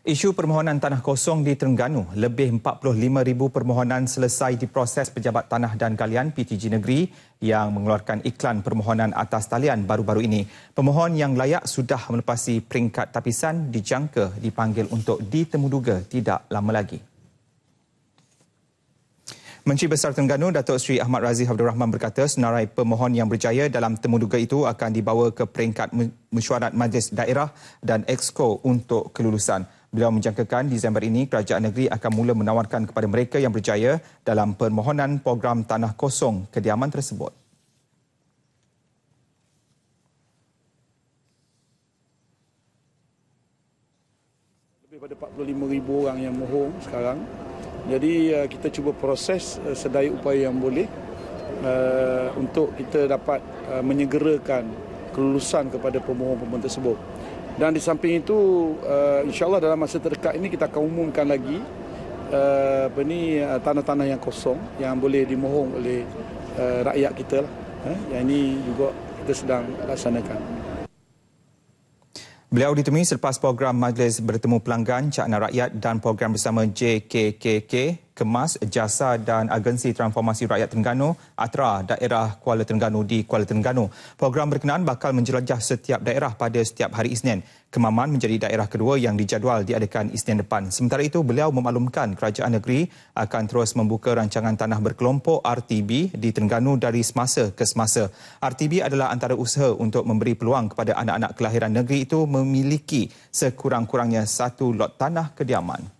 Isu permohonan tanah kosong di Terengganu, lebih 45,000 permohonan selesai diproses Pejabat Tanah dan Galian PTG Negeri yang mengeluarkan iklan permohonan atas talian baru-baru ini. Pemohon yang layak sudah melepasi peringkat tapisan dijangka dipanggil untuk ditemuduga tidak lama lagi. Menteri Besar Terengganu Datuk Seri Ahmad Razif Abdul Rahman berkata senarai pemohon yang berjaya dalam temuduga itu akan dibawa ke peringkat mesyuarat majlis daerah dan exco untuk kelulusan. Beliau menjangkakan Disember ini kerajaan negeri akan mula menawarkan kepada mereka yang berjaya dalam permohonan program tanah kosong kediaman tersebut. Lebih pada 45,000 orang yang mohon sekarang jadi uh, kita cuba proses uh, sedaya upaya yang boleh uh, untuk kita dapat menyegerakan kelulusan kepada pemohon-pemohon tersebut. Dan di samping itu uh, insya-Allah dalam masa terdekat ini kita akan umumkan lagi uh, apa ni uh, tanah-tanah yang kosong yang boleh dimohon oleh uh, rakyat kita lah. Uh, yang ini juga kita sedang laksanakan. Beliau ditemui selepas program Majlis Bertemu Pelanggan Cakna Rakyat dan program bersama JKKK Kemas, Jasa dan Agensi Transformasi Rakyat Terengganu Atra Daerah Kuala Terengganu di Kuala Terengganu. Program berkenaan bakal menjelajah setiap daerah pada setiap hari Isnin. Kemaman menjadi daerah kedua yang dijadual diadakan Isnin depan. Sementara itu, beliau memaklumkan kerajaan negeri akan terus membuka rancangan tanah berkelompok RTB di Terengganu dari semasa ke semasa. RTB adalah antara usaha untuk memberi peluang kepada anak-anak kelahiran negeri itu memiliki sekurang-kurangnya satu lot tanah kediaman.